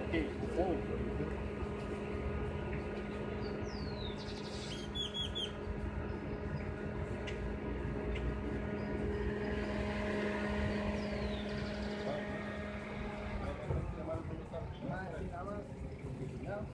Okay, so